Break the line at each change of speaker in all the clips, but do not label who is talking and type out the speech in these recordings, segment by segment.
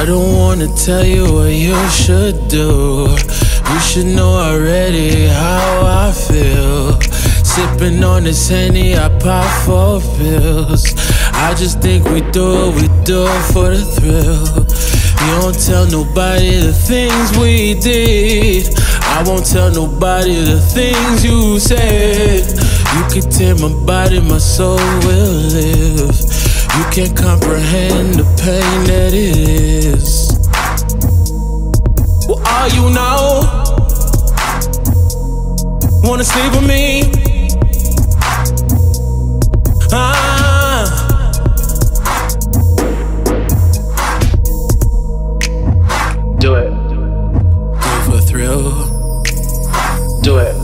I don't wanna tell you what you should do. You should know already how I feel. Sipping on this Henny, I pop four pills. I just think we do it, we do it for the thrill. You don't tell nobody the things we did. I won't tell nobody the things you said. You can tear my body, my soul will live. You can't comprehend the pain that it is. Well, all you know, wanna sleep with me? Ah. Do it. Do it for the thrill. Do it.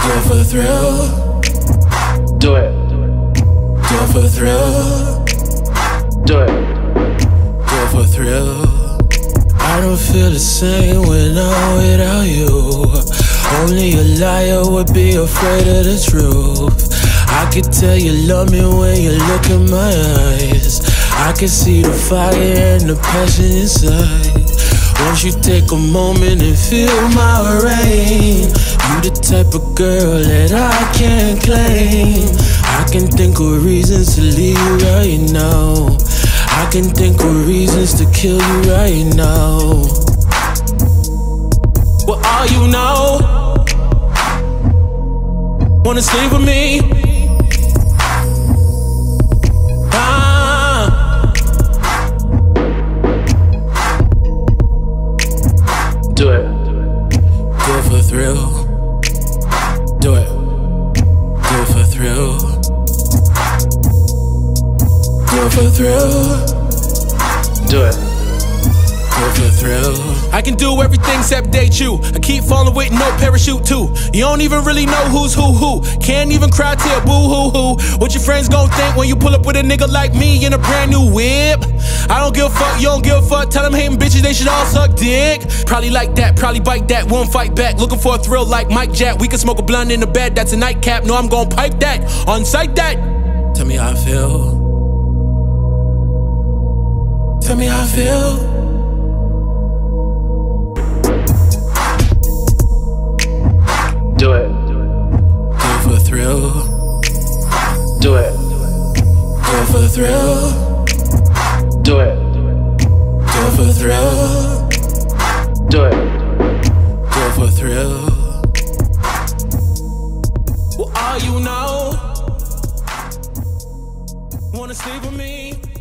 Do it for the thrill. Do it. It for thrill. Do it. Do it for thrill. I don't feel the same when I'm without you. Only a liar would be afraid of the truth. I could tell you love me when you look in my eyes. I can see the fire and the passion inside. Won't you take a moment and feel my rain? You the type of girl that I can't claim. I can think of reasons to leave you right now. I can think of reasons to kill you right now. Well, all you know, wanna sleep with me? Ah. Do it. Do it for thrill. Do for thrill. Do it. Do for the thrill.
I can do everything except date you. I keep falling with no parachute too. You don't even really know who's who who. Can't even cry till boo hoo hoo. What your friends gon' think when you pull up with a nigga like me in a brand new whip? I don't give a fuck, you don't give a fuck. Tell them hating bitches they should all suck dick. Probably like that, probably bite that, won't fight back. Looking for a thrill like Mike Jack. We can smoke a blunt in the bed, that's a nightcap. No, I'm gon' pipe that, on sight that.
Tell me how I feel. Tell me how I feel.
Do it,
Do it for the thrill.
do it,
Do it for the thrill.
do it,
Do it for the thrill.
do it.
Do it for the thrill. Well, all you know, wanna sleep with me?